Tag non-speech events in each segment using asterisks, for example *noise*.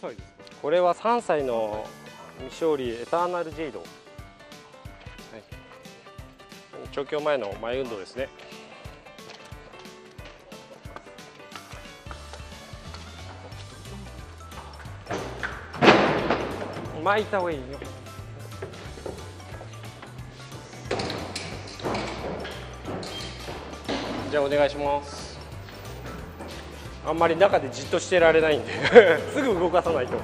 歳ですかこれは3歳の未勝利エターナルジェイド、はい、調教前の前運動ですね。巻いた方がいいよ。じゃあお願いします。あんまり中でじっとしてられないんで *laughs* すぐ動かさないと。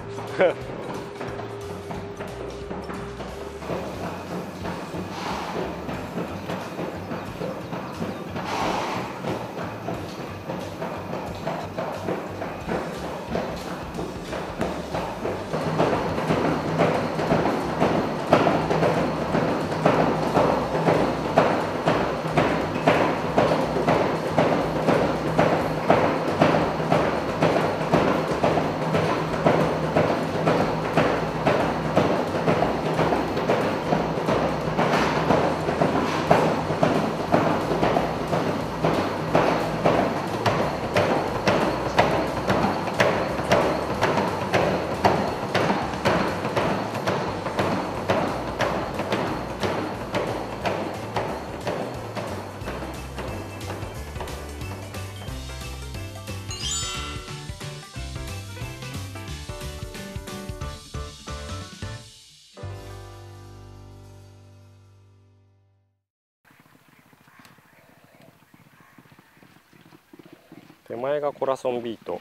手前がコラソンビート。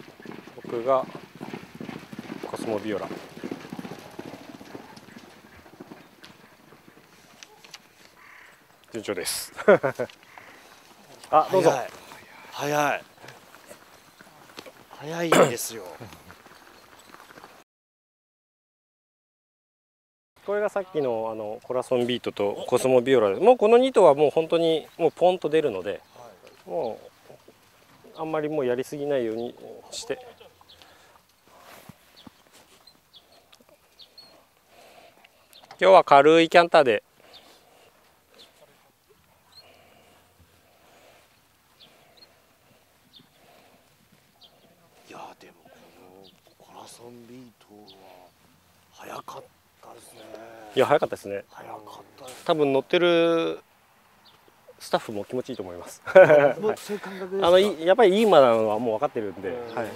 奥がコスモビオラ。順調です。*laughs* あどうぞ。早い。早い。ですよ。*coughs* これがさっきのあのコラソンビートとコスモビオラでもうこの2頭はもう本当にもうポンと出るのでもうあんまりもうやりすぎないようにして。今日は軽いキャンターで。いやでもこのコラソンビートは早かったですね。いや早かったですね。早かったです多分乗ってるスタッフも気持ちいいと思います。もうそういう感覚ですか？あのいやっぱりいい馬なのはもう分かってるんで、はい、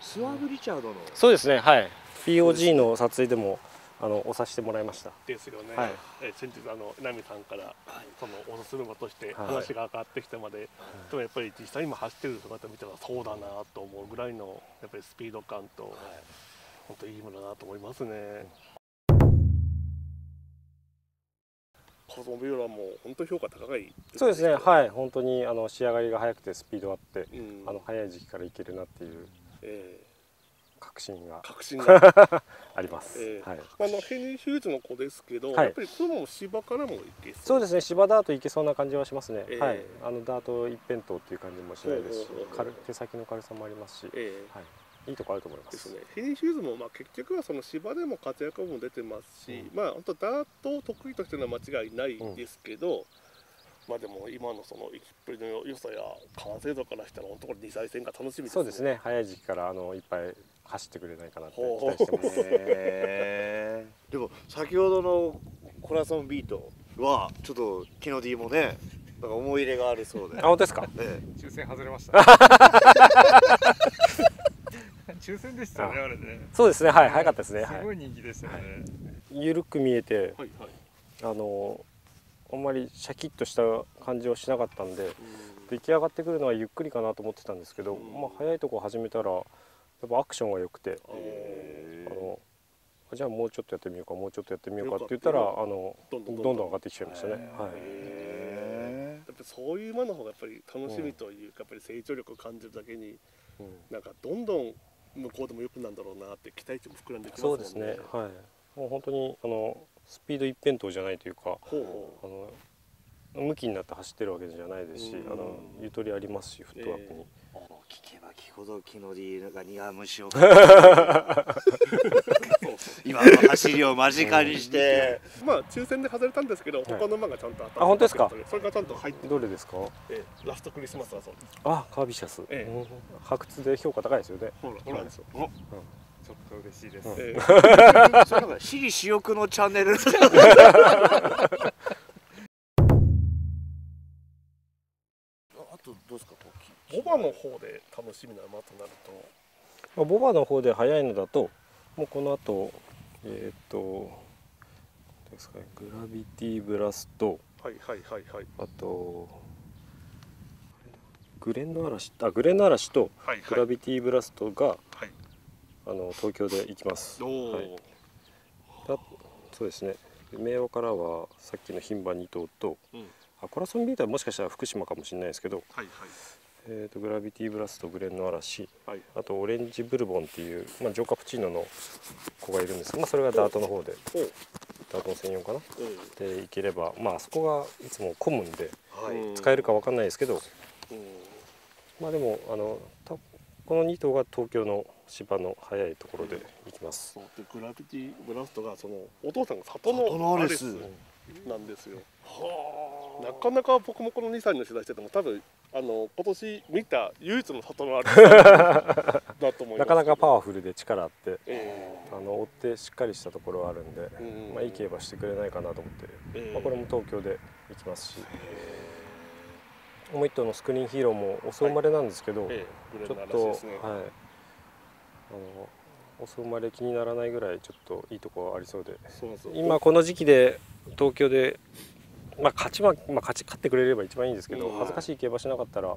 スワーブ・リチャードのそうですねはい。POG の撮影でもあの押させてもらいました。ですよね、はい。え先日あのナミさんから、そのおすすめ馬としてはい。話が上がってきたまで、でもやっぱり実際今走ってる姿見たらそうだなと思うぐらいのやっぱりスピード感と、本当いいものだなと思いますね。コスモビオラも本当評価高い、そうですね。はい。本当にあの仕上がりが速くてスピードあって、うん。あの早い時期からいけるなっていうえ確信がー確信が。*laughs* あります、えーはい、あのヘニーヒューズの子ですけど、はい。やっぱりこれも芝からもいけそう。そうですね。芝ダートいけそうな感じはしますね、ええ。はい。あのダート一辺倒っていう感じもしないですしほうほうほう軽手先の軽さもありますし、えーはい、いいとこあると思いまですすね、ヘニーヒューズもまあ結局はその芝でも活躍も出てますし、うん。まあ本当ダートを得意としてるのは間違いないですけど、まあでも今のその行きっぷりの良さや完成度からしたら本当これ2歳戦が楽しみですそうですね。早い時期からあのいっぱい走ってくれないかなって期待してます。でも先ほどのコラソンビートはちょっとキノディもねなんか思い入れがあるそうで。あ本当ですか？え。抽選外れました。*laughs* 抽選でしたよね、あ。れね。そうですねはい早かったですね、はい。すごい人気でしたよね。緩く見えてはいはい。あのあんまりシャキッとした感じをしなかったんで出来上がってくるのはゆっくりかなと思ってたんですけど、うん。まあ、早いとこ始めたらやっぱアクションが良くてああのじゃあもうちょっとやってみようかもうちょっとやってみようかって言ったらあのどんどんどんどん。上がってきちゃいましたね。はい。へやっぱそういう馬の方がやっぱり楽しみというか、やっぱり成長力を感じるだけにうん。なんかどんどん向こうでも良くなるんだろうなって期待値も膨らんできますもんね。そうですね、はい、もう本当にあのスピード一辺倒じゃないというかほうほあの向きになって走ってるわけじゃないですし、うん。あのゆとりありますしフットワークに、ー。聞けば聞くほどキノディが苦虫を *laughs* 今の走りを間近にして。まあ抽選で外れたんですけど、他の馬がちゃんと当たってあ本当ですか？それがちゃんと入って。どれですか？て、ラストクリスマスだそうです。あカービシャス、ええ。うん発掘で評価高いですよね。ほら、ほら。ですよ。ちょっと嬉しいです。うん。え *laughs* それなんか私利私欲のチャンネル。*laughs* あとどうですかーボバの方で楽しみな馬となると、まあボバの方で速いのだともうこの後えーっとですかねグラビティブラスト。はいはいはいはい。あとグレンの嵐あグレンの嵐とはいグラビティブラストが、はい。あの東京で行きます。はい。だそうですね。明和からはさっきの牝馬2頭と、うん。あコラソンビーターはもしかしたら福島かもしれないですけど、はいえー、とグラビティブラストグレンの嵐。はい。あとオレンジブルボンっていう、まあ、ジョーカプチーノの子がいるんですまあ、それがダートの方で。ダートの専用かな。おで行ければまああそこがいつも混むんではい。使えるかわかんないですけど、うん。まあでもあのたこの2頭が東京の芝の速いところで行きます、でグラビティブラストがそのお父さんが里里のアレスのアレスなんですよ。なかなか僕もこの2歳の取材してても多分あの今年見た唯一の里のアレスだと思います。なかなかパワワフルで力あってえあの追ってしっかりしたところはあるんで、えうん。まあ、いい競馬してくれないかなと思って、ええ。まあ、これも東京で行きますし、もう一頭のスクリーンヒーローも遅生まれなんですけど、ええグレちょっと。はい、あの遅生まれ気にならないぐらいちょっといいところありそうで。今この時期で東京で、まあ、勝ちは、まあ、勝ち勝ってくれれば一番いいんですけど、うん恥ずかしい競馬しなかったら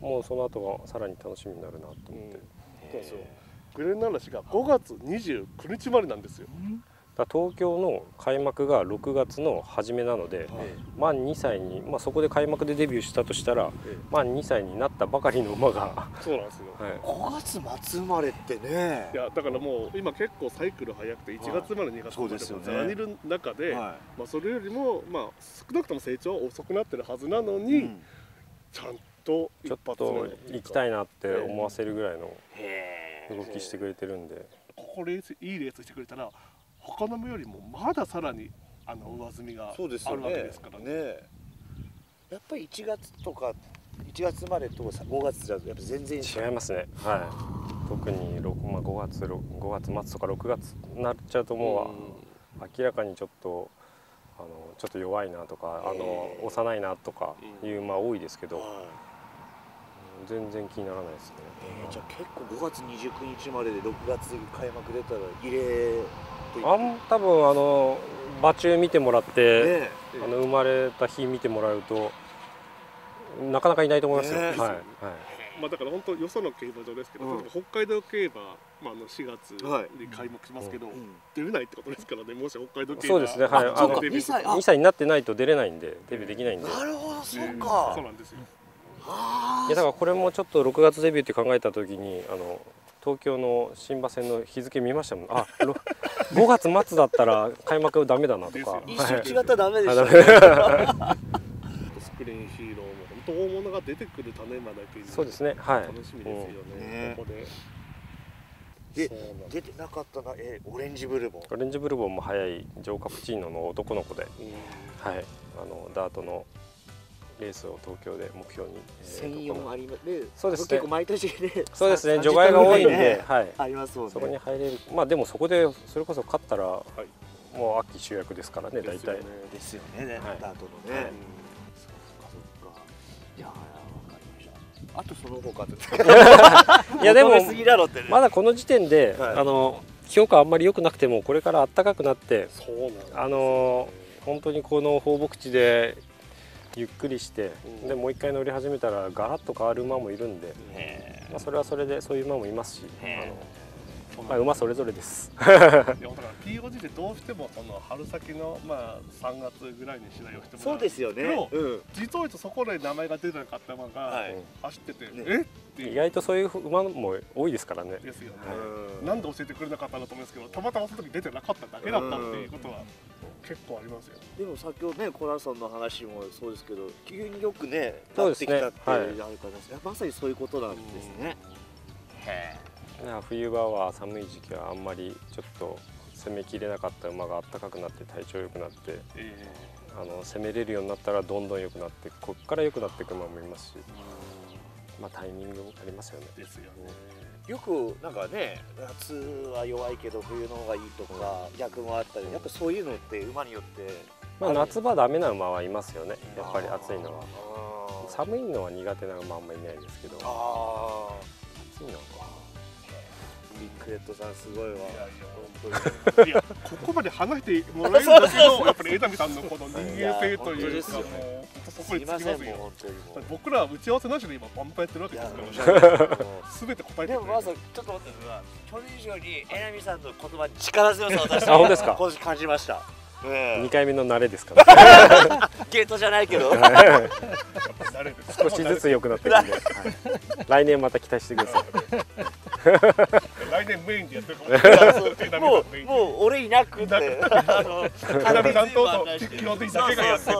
もうその後がさらに楽しみになるなと思って、うん。そう。グレーの嵐が5月29日までなんですよ。だから東京の開幕が6月の初めなので、満2歳に、まあ、そこで開幕でデビューしたとしたらええ。満2歳になったばかりの馬が、はそうなんですよ。い、5月末生まれってね。いやだからもう今結構サイクル早くて1月まで2月までそうですよね。ざらにいる中で、はまあ、それよりも、まあ、少なくとも成長は遅くなってるはずなのいに、ちゃんとちょっ一発目と行きたいなって思わせるぐらいのへ動きしてくれてるんで、ここレースいいレースしてくれたら他の馬よりもまださらにあの上積みがそうですあるわけですからね。ねやっぱり1月とか1月までと5月じゃやっぱ全然違いますね。はい。特に6、まあ、5月ろ5月末とか6月になっちゃうともう明らかにちょっとあのちょっと弱いなとかあのえー幼いなとかいう馬多いですけど、はい。全然気にならないですね。えーじゃあ結構5月29日までで6月開幕出たら異例あん多分あの馬中見てもらって、ねえ。えあの生まれた日見てもらうとなかなかいないと思いますよ、ねはい、はい。まあ、だから本当よその競馬場ですけど、うん。例えば北海道競馬、まあ、あの4月はい。に開幕しますけど、うん。出れないってことですからね。もし北海道競馬そうですね。はい。あのデビュー2歳あ。2歳になってないと出れないんでデビューできないんで。なるほどそううんか。そうなんですよ。あいやだからこれもちょっと6月デビューって考えた時にあの東京の新馬戦の日付見ましたもん。あろ5月末だったら開幕ダメだなとか、一緒違ったらダメでしたあね *laughs* スクリーンヒーローも本当大物が出てくる種馬だけにそうですね。はい。楽しみですよね、うん。ここで。で出てなかったなえオレンジブルボン。オレンジブルボンも速い。ジョーカプチーノの男の子で、うん。はい、あのダートのレースを東京で目標に、えー専用あります。ねそうですね。結構毎年ね。そうですね。さ除外が多いん30で、ねはい、ありますもんね。そこに入れる。まあでもそこでそれこそ勝ったら、い。もう秋主役ですからね大体ですよね。ですよね。はい。ダートのね、はい。そっかそっか。いやーわかりました。あとその他っていやでもまだこの時点で、はい。あの評価あんまり良くなくてもこれから暖かくなってね。あの本当にこの放牧地でゆっくりして、うん。でもう一回乗り始めたらガラッと変わる馬もいるんで、へまあ、それはそれでそういう馬もいますしまあ、馬それぞれです。いやだから POG でどうしてもその春先のまあ3月ぐらいに試合をしてもらそうですよね。うん。実を言うとそこで名前が出てなかった馬がはい。走ってて、ね。えっていう。意外とそういう馬も多いですからね。ですよね、うん。なんで教えてくれなかったんだと思うんですけどたまたまその時出てなかっただけだったっていうことは結構ありますよ、でも先ほどねコナンさんの話もそうですけど急によくねなってきたってはいあるから、い。やまさにそういうことなんですね。へいや冬場は寒い時期はあんまりちょっと攻めきれなかった馬があったかくなって体調良くなってえあの攻めれるようになったらどんどん良くなってこっから良くなっていく馬もいますし、まあ、タイミングもありますよね。えですよねよくなんかね夏は弱いけど冬の方がいいとか逆もあったりやっぱそういうのって馬によってまあ、夏場ダメな馬はいますよねやっぱり暑いのは。寒いのは苦手な馬あんまいないですけど。あ暑いのはービッグレッドさんすごいわ。いやいや。本当に。いやここまで話してもらえるんだけど *laughs* やっぱり江波さんのこの人間性というかもうそこにつきますよ。僕らは打ち合わせなしで今バンパやってるわけいやですから。全て答えてくれるでもまずちょっと待ってください去年以上にえなみさんの言葉に力強さを私あ本当ですか？今年感じました。ね2回目の慣れですか？ら *laughs* えゲートじゃないけど。*laughs* 少しずつ良くなってるんで、はい。来年また期待してくださいメインでやってるかもうもう俺いなくって。あの江波さんと基本的だけがやってる